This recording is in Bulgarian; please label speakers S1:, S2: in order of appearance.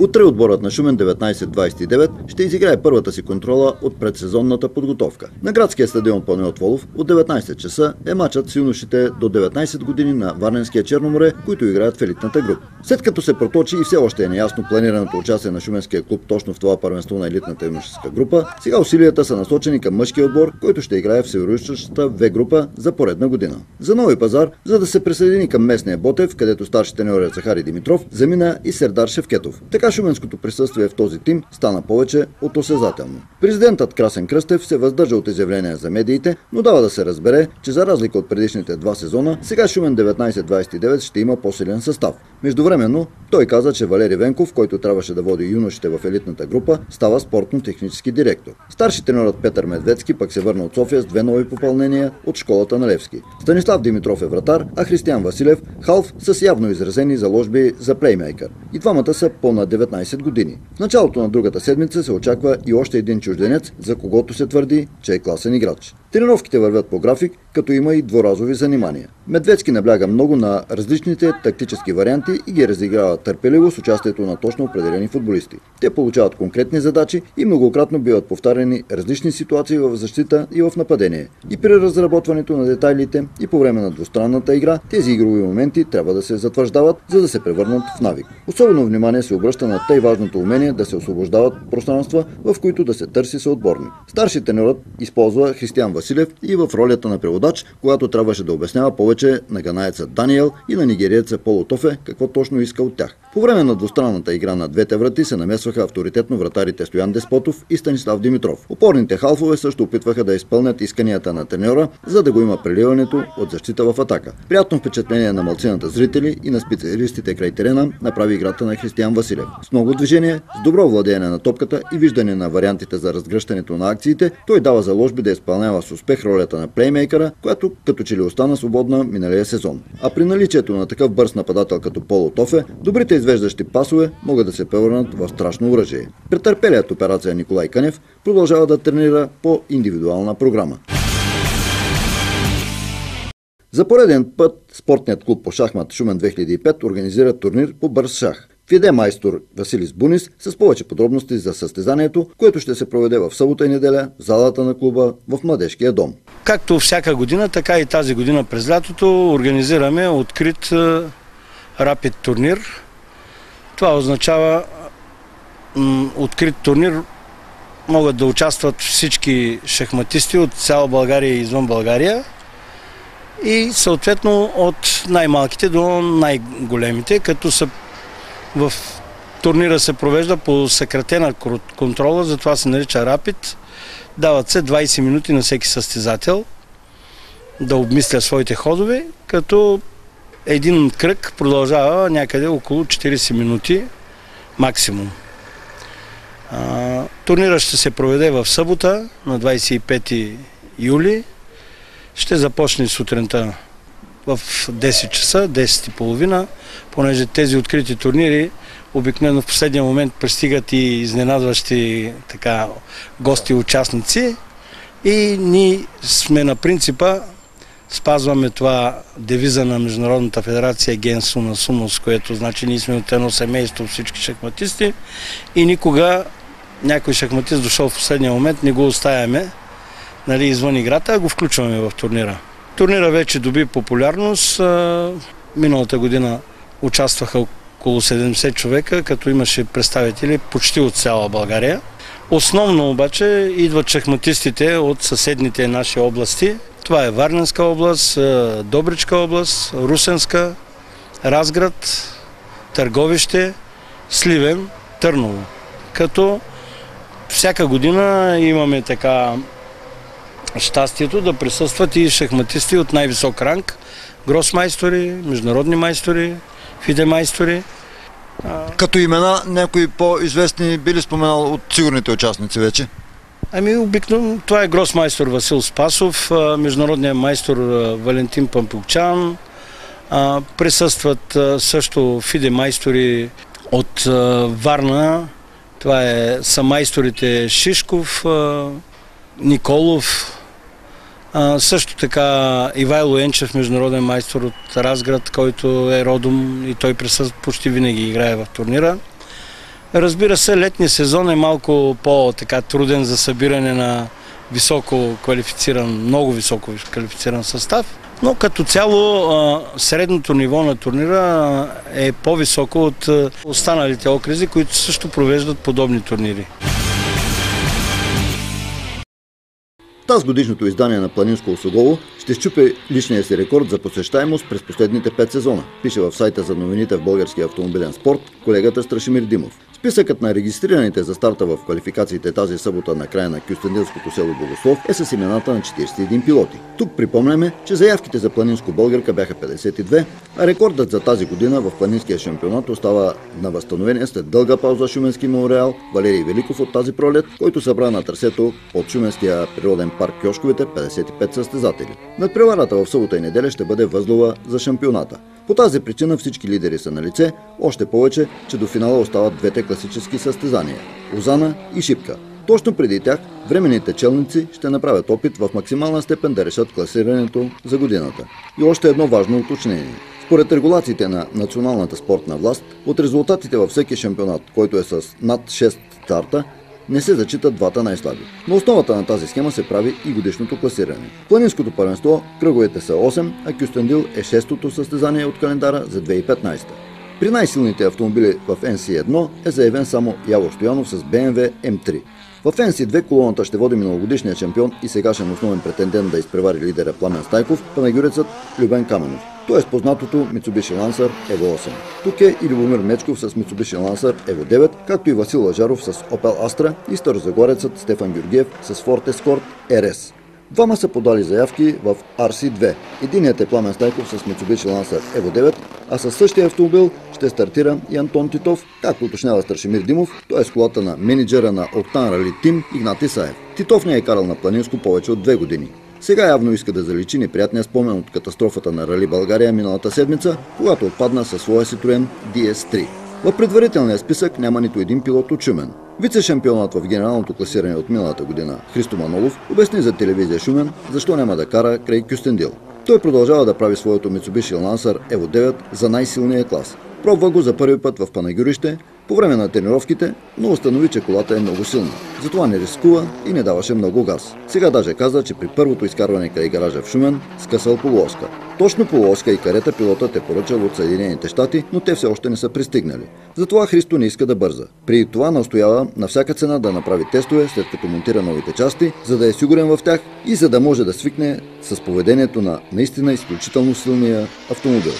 S1: Утре отборът на Шумен 19-29 ще изиграе първата си контрола от предсезонната подготовка. На градския стадион Панеот Волов от 19 часа е матчът с юношите до 19 години на Варненския Черноморе, които играят в елитната група. След като се проточи и все още е неясно планираното участие на Шуменския клуб точно в това първенство на елитната юношеска група, сега усилията са насочени към мъжкия отбор, който ще играе в североизточната В група за поредна година. За нови пазар, за да се присъедини към местния Ботев, където старши треньор Захари Димитров, замина и Сердар Шевкетов. Така шуменското присъствие в този тим стана повече от осезателно. Президентът Красен Кръстев се въздържа от изявления за медиите, но дава да се разбере, че за разлика от предишните два сезона, сега Шумен 19-29 ще има по-силен състав. Междувременно, той каза, че Валери Венков, който трябваше да води юношите в елитната група, става спортно-технически директор. Старши тренерът Петър Медведски пък се върна от София с две нови попълнения от школата на Левски. Станислав Димитров е вратар, а Християн Василев – халф с явно изразени заложби за плеймейкър. И двамата са по на 19 години. В началото на другата седмица се очаква и още един чужденец, за когото се твърди, че е класен играч. Тренировките вървят по график, като има и дворазови занимания. Медведски набляга много на различните тактически варианти и ги разиграва търпеливо с участието на точно определени футболисти. Те получават конкретни задачи и многократно биват повтаряни различни ситуации в защита и в нападение. И при разработването на детайлите и по време на двустранната игра, тези игрови моменти трябва да се затвърждават, за да се превърнат в навик. Особено внимание се обръща на тъй важното умение да се освобождават пространства, в които да се търси съотборник. Старши тренерът използва Християн Василев и в ролята на преводач, когато трябваше да обяснява повече на ганаеца Даниел и на нигериеца Поло Тофе какво точно иска от тях. По време на двустранната игра на двете врати се намесваха авторитетно вратарите Стоян Деспотов и Станислав Димитров. Опорните халфове също опитваха да изпълнят исканията на треньора, за да го има преливането от защита в атака. Приятно впечатление на малцината зрители и на специалистите край терена направи играта на Християн Василев. С много движение, с добро владеене на топката и виждане на вариантите за разгръщането на акциите, той дава заложби да изпълнява с успех ролята на плеймейкъра, която като че ли остана свободна миналия сезон. А при наличието на такъв бърз нападател като Поло Тофе, добрите извеждащи пасове могат да се превърнат в страшно оръжие. Претърпелият операция Николай Канев продължава да тренира по индивидуална програма. За пореден път спортният клуб по шахмат Шумен 2005 организира турнир по бърз шах. Фиде майстор Василис Бунис с повече подробности за състезанието, което ще се проведе в събота и неделя в залата на клуба в Младежкия дом.
S2: Както всяка година, така и тази година през лятото организираме открит рапид турнир. Това означава открит турнир могат да участват всички шахматисти от цяла България и извън България и съответно от най-малките до най-големите, като са в турнира се провежда по съкратена контрола, затова се нарича Рапид. Дават се 20 минути на всеки състезател да обмисля своите ходове, като един кръг продължава някъде около 40 минути максимум. Турнира ще се проведе в събота на 25 юли. Ще започне сутринта в 10 часа, 10.30, понеже тези открити турнири обикновено в последния момент пристигат и изненадващи така, гости и участници. И ние сме на принципа, спазваме това девиза на Международната федерация Генсу на Сумус, което значи ние сме от едно семейство всички шахматисти и никога някой шахматист дошъл в последния момент не го оставяме нали, извън играта, а го включваме в турнира. Турнира вече доби популярност. Миналата година участваха около 70 човека, като имаше представители почти от цяла България. Основно обаче идват шахматистите от съседните наши области. Това е Варненска област, Добричка област, Русенска, Разград, Търговище, Сливен, Търново. Като всяка година имаме така щастието да присъстват и шахматисти от най-висок ранг, гросмайстори, международни майстори, фидемайстори.
S1: Като имена някои по-известни били споменал от сигурните участници вече?
S2: Ами обикновено това е гросмайстор Васил Спасов, международният майстор Валентин Пампукчан, присъстват също фидемайстори от Варна, това е, са майсторите Шишков, Николов, също така Ивайло Енчев, международен майстор от Разград, който е родом и той присъства почти винаги играе в турнира. Разбира се, летния сезон е малко по-така труден за събиране на високо квалифициран, много високо квалифициран състав. Но като цяло средното ниво на турнира е по-високо от останалите окрези, които също провеждат подобни турнири.
S1: Таз годишното издание на Планинско Осоголо ще щупи личния си рекорд за посещаемост през последните 5 сезона, пише в сайта за новините в българския автомобилен спорт колегата Страшимир Димов. Списъкът на регистрираните за старта в квалификациите тази събота на края на Кюстендилското село Богослов е с имената на 41 пилоти. Тук припомняме, че заявките за планинско българка бяха 52, а рекордът за тази година в планинския шампионат остава на възстановение след дълга пауза Шуменски Мемориал Валерий Великов от тази пролет, който събра на трасето от Шуменския природен парк Кьошковете 55 състезатели. Над преварата в събота и неделя ще бъде възлова за шампионата. По тази причина всички лидери са на лице, още повече, че до финала остават двете класически състезания – Озана и Шипка. Точно преди тях, временните челници ще направят опит в максимална степен да решат класирането за годината. И още едно важно уточнение. Според регулациите на националната спортна власт, от резултатите във всеки шампионат, който е с над 6 старта, не се зачитат двата най-слаби. На основата на тази схема се прави и годишното класиране. Планинското първенство кръговете са 8, а Кюстендил е 6-то състезание от календара за 2015. При най-силните автомобили в NC1 е заявен само Яво Стоянов с BMW M3. В NC2 колоната ще води миналогодишния шампион и сегашен основен претендент да изпревари лидера Пламен Стайков, панагюрецът Любен Каменов. Той е с познатото Mitsubishi Lancer Evo 8. Тук е и Любомир Мечков с Mitsubishi Lancer Evo 9, както и Васил Лажаров с Opel Astra и старозагорецът Стефан Георгиев с Ford Escort RS. Двама са подали заявки в RC2. Единият е Пламен Стайков с Mitsubishi Lancer Evo 9, а със същия автомобил ще стартира и Антон Титов, както уточнява Старшимир Димов, той е с колата на менеджера на Октан Рали Тим Игнат Исаев. Титов не е карал на Планинско повече от две години. Сега явно иска да заличи неприятния спомен от катастрофата на Рали България миналата седмица, когато отпадна със своя Citroen DS3. В предварителния списък няма нито един пилот от Шумен. Вице-шампионът в генералното класиране от миналата година Христо Манолов обясни за телевизия Шумен защо няма да кара край Кюстендил. Той продължава да прави своето Mitsubishi Lancer Evo 9 за най-силния клас. Пробва го за първи път в Панагюрище по време на тренировките, но установи, че колата е много силна. Затова не рискува и не даваше много газ. Сега даже каза, че при първото изкарване край гаража в Шумен скъсал полуоска. Точно полуоска и карета пилотът е поръчал от Съединените щати, но те все още не са пристигнали. Затова Христо не иска да бърза. При това настоява на всяка цена да направи тестове, след като монтира новите части, за да е сигурен в тях и за да може да свикне с поведението на наистина изключително силния автомобил.